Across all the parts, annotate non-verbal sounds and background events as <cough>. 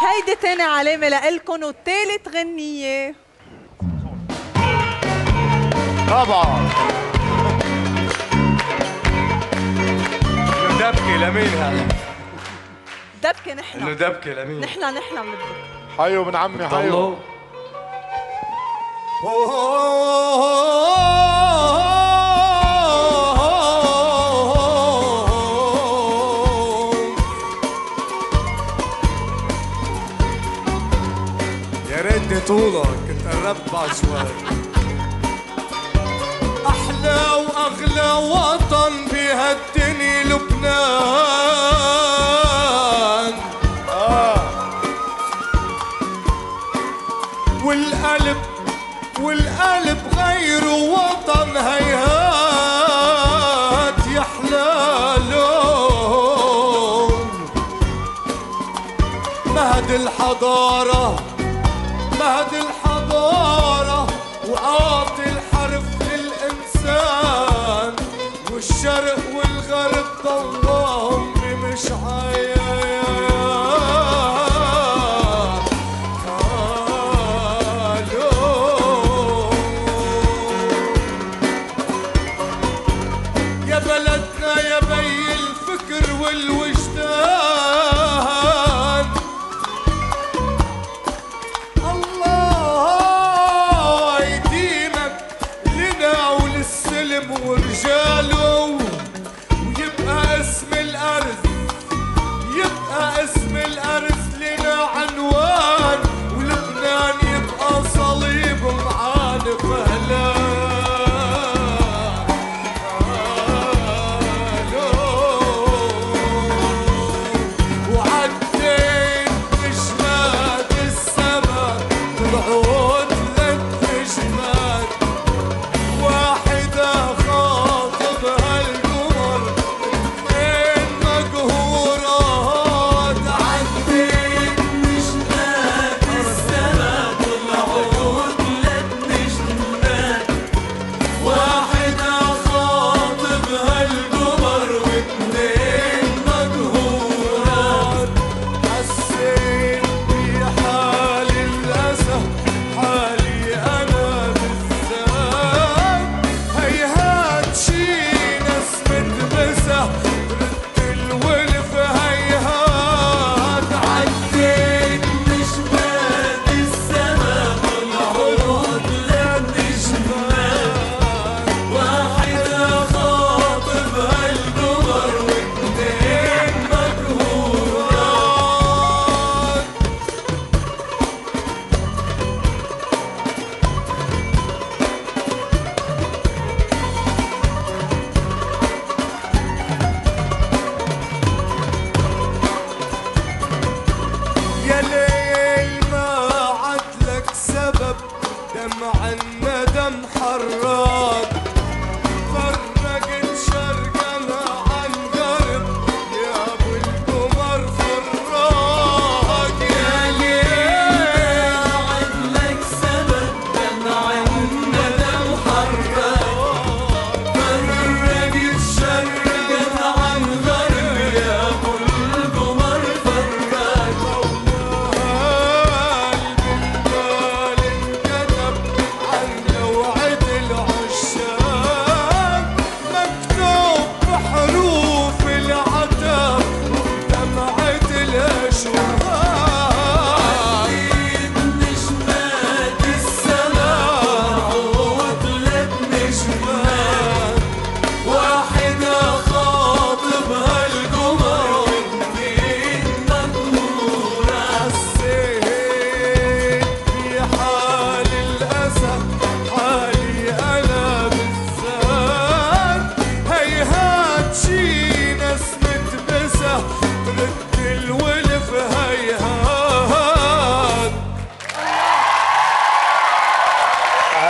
هيدي تاني علامة لإلكن وتالت غنية. طبعا إنه دبكة لمين هذا؟ دبكة إنه نحن دبكة لمين؟ نحن نحن بندبك حيو من عمي حيو. ريتني طولك بعد شوي أحلى وأغلى وطن بهالدنيا لبنان. آه. والقلب والقلب غير وطن هيهات مهد الحضارة مهد الحضارة وعاطي الحرف للإنسان والشرق والغرب ضلهم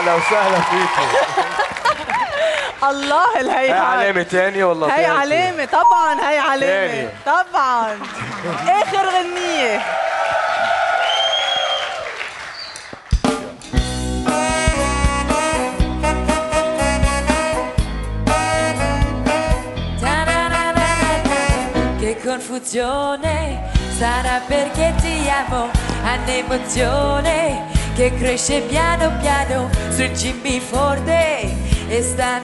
أهلا وسهلا فيكي <laughs> الله هي الهيهات علامة تانية والله هي؟ علامة. طبعا هي علامة. تاني. طبعا. آخر غنية. Che confusione sarà perché ti amo, un'emozione. Che cresce piano piano, stringimi forte e sta